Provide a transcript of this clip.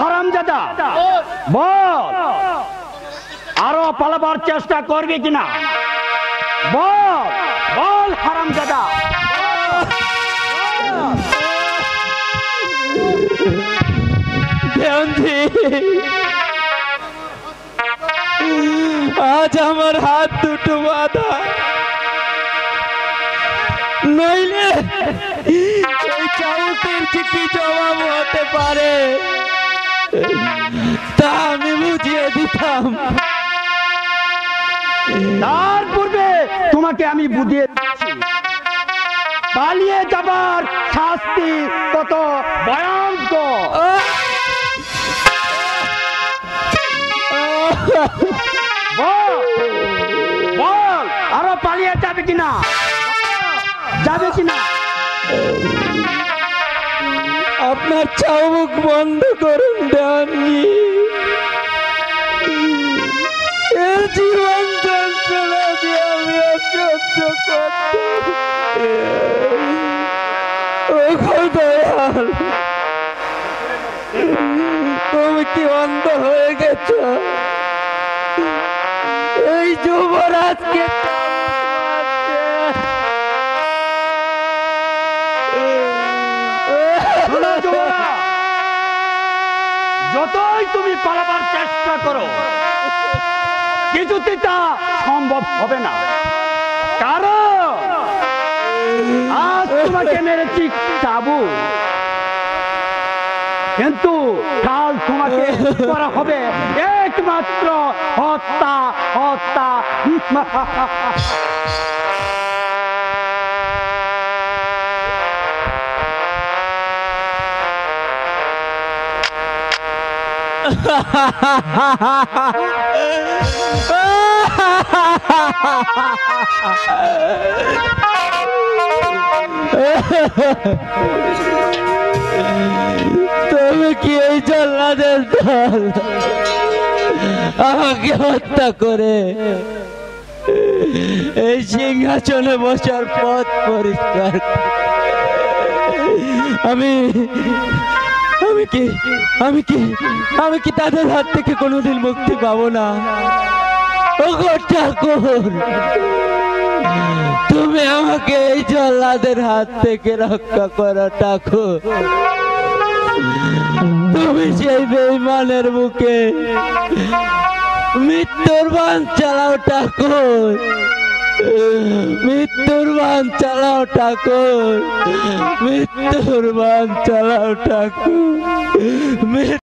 হারামজাদা, বল। আরও পালাবার চেষ্টা করবে কিনা? বল বল হারামজাদা। আজ আমার হাত দুটো বাঁধা। নইলে চাউটের যে জবাব হতে পারে। তা আমি বুঝিয়ে দিতাম। তার পূর্বে তোমাকে আমি বুঝিয়ে পালিয়ে যাবার শাস্তি কত ভয়ঙ্কর। বল আরও পালিয়ে যাবে কিনা? যাবে কিনা? আপনার চাউক বন্ধ করুন, দেওয়ানজি। তুমি কি অন্ধ হয়ে গেছ এই যুবরাজকে যতই তুমি পালাবার চেষ্টা করো, কিছুতে তা সম্ভব হবে না। কারণ আজ তোমাকে মেরেছি চাবু কিন্তু কাল তোমাকে করা হবে একমাত্র হত্যা হত্যা তুমি কি এই জল্লাদের দল? আমাকে হত্যা করে। এই সিংহাসনে বসার পথ পরিষ্কার আমি আমি কি আমি কি আমি কি তাদের হাত থেকে কোনোদিন মুক্তি পাবো না? তুমি আমাকে এই জল্লাদের হাত থেকে রক্ষা করো ঠাকুর। তুমি সেই বেইমানের বুকে মৃত্যুর বান চালাও ঠাকুর। মৃত্যুর বান চালাও ঠাকুর। মৃত্যুর বান চালাও ঠাকুর।